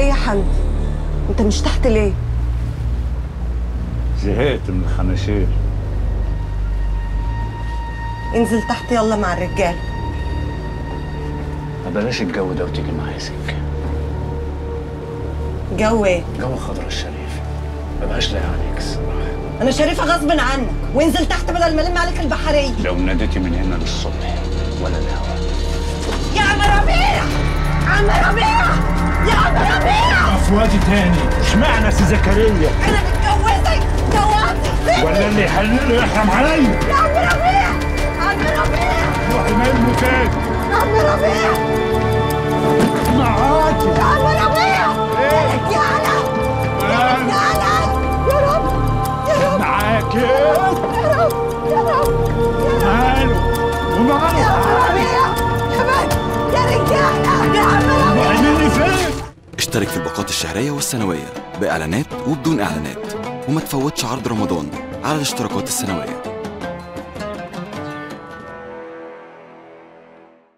حمدي أنت مش تحت ليه؟ زهقت من الخناشير. انزل تحت يلا مع الرجال. ما بلاش الجو ده وتيجي معايا سكه جو إيه؟ جو خضرة الشريف. ما بقاش لاقي عليك الصراحة. أنا شريفة غصب عنك. وانزل تحت بدل ما ألم عليك البحريه لو ناديتي من هنا للصبح. ولا الهوا. يا عم افوادي تاني. اشمعنى سي زكريا؟ أنا متجوزك جوازك ولا اللي يحلله يحرم عليا يا عم ربيع. عم ربيع. روحي نايم تاني. يا عم ربيع. معاكي يا عم ربيع يا رجاله يا رجاله يا رب. يا رب. معاكي اشترك في الباقات الشهرية والسنوية بإعلانات وبدون إعلانات وما تفوتش عرض رمضان على الاشتراكات السنوية.